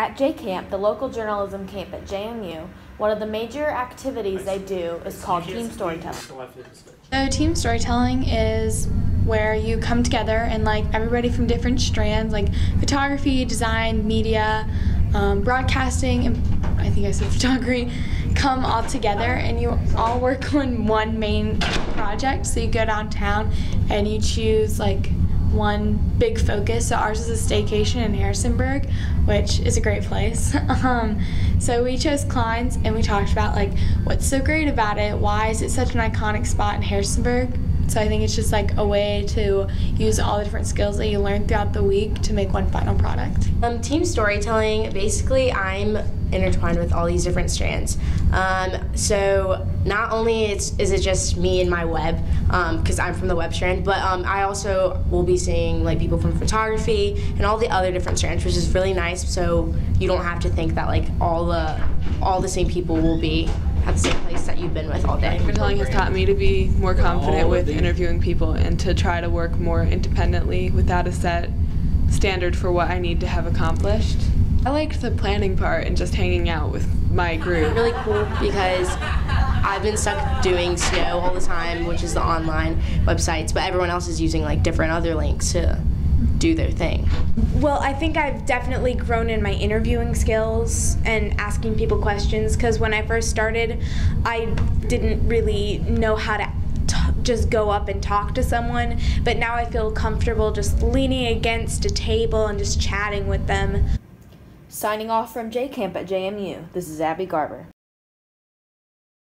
At J Camp, the local journalism camp at JMU, one of the major activities they do is called team storytelling. So team storytelling is where you come together and like everybody from different strands, like photography, design, media, um, broadcasting, and I think I said photography, come all together and you all work on one main project. So you go downtown and you choose like one big focus. So ours is a staycation in Harrisonburg, which is a great place. um, so we chose Kline's and we talked about like what's so great about it, why is it such an iconic spot in Harrisonburg. So I think it's just like a way to use all the different skills that you learn throughout the week to make one final product. Um, team storytelling, basically I'm intertwined with all these different strands. Um, so not only is, is it just me and my web, because um, I'm from the web strand, but um, I also will be seeing like people from photography and all the other different strands, which is really nice. So you don't have to think that like all the all the same people will be at the same place that you've been with all day. Storytelling has taught me to be more confident with interviewing people and to try to work more independently without a set standard for what I need to have accomplished. I liked the planning part and just hanging out with my group. Really cool because I've been stuck doing SNO all the time, which is the online websites, but everyone else is using like different other links to do their thing. Well, I think I've definitely grown in my interviewing skills and asking people questions because when I first started, I didn't really know how to just go up and talk to someone, but now I feel comfortable just leaning against a table and just chatting with them. Signing off from J Camp at JMU, this is Abby Gerber.